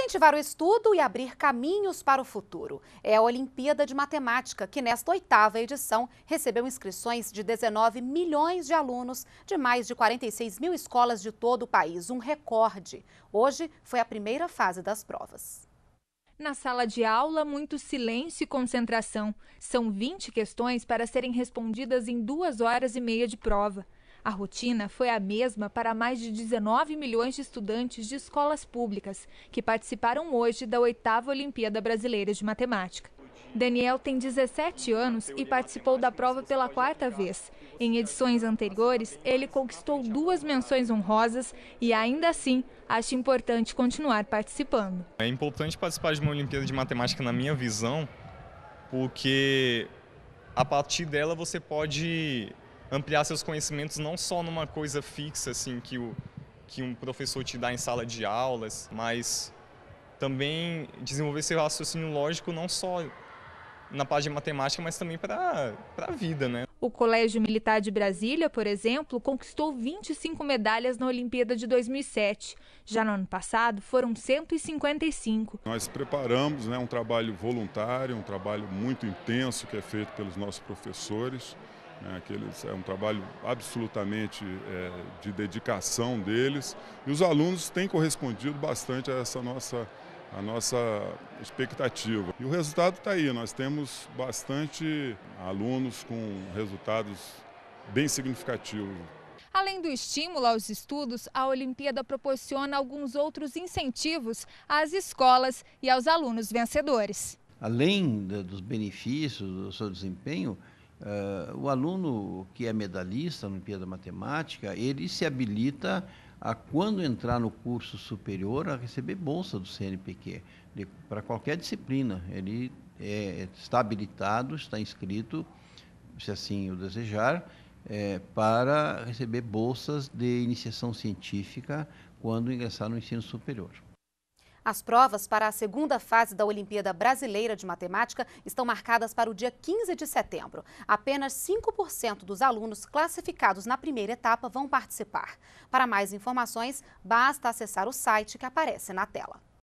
Incentivar o estudo e abrir caminhos para o futuro. É a Olimpíada de Matemática, que nesta oitava edição recebeu inscrições de 19 milhões de alunos de mais de 46 mil escolas de todo o país, um recorde. Hoje foi a primeira fase das provas. Na sala de aula, muito silêncio e concentração. São 20 questões para serem respondidas em duas horas e meia de prova. A rotina foi a mesma para mais de 19 milhões de estudantes de escolas públicas que participaram hoje da oitava Olimpíada Brasileira de Matemática. Daniel tem 17 anos e participou da prova pela quarta vez. Em edições anteriores, ele conquistou duas menções honrosas e, ainda assim, acha importante continuar participando. É importante participar de uma Olimpíada de Matemática, na minha visão, porque a partir dela você pode ampliar seus conhecimentos não só numa coisa fixa assim que o que um professor te dá em sala de aulas, mas também desenvolver seu raciocínio lógico não só na parte de matemática, mas também para a vida, né? O Colégio Militar de Brasília, por exemplo, conquistou 25 medalhas na Olimpíada de 2007. Já no ano passado, foram 155. Nós preparamos né, um trabalho voluntário, um trabalho muito intenso que é feito pelos nossos professores. Né, aqueles, é um trabalho absolutamente é, de dedicação deles e os alunos têm correspondido bastante a essa nossa, a nossa expectativa. E o resultado está aí, nós temos bastante alunos com resultados bem significativos. Além do estímulo aos estudos, a Olimpíada proporciona alguns outros incentivos às escolas e aos alunos vencedores. Além dos benefícios do seu desempenho, Uh, o aluno que é medalhista na Olimpíada Matemática, ele se habilita a, quando entrar no curso superior, a receber bolsa do CNPq, para qualquer disciplina. Ele é, está habilitado, está inscrito, se assim o desejar, é, para receber bolsas de iniciação científica quando ingressar no ensino superior. As provas para a segunda fase da Olimpíada Brasileira de Matemática estão marcadas para o dia 15 de setembro. Apenas 5% dos alunos classificados na primeira etapa vão participar. Para mais informações, basta acessar o site que aparece na tela.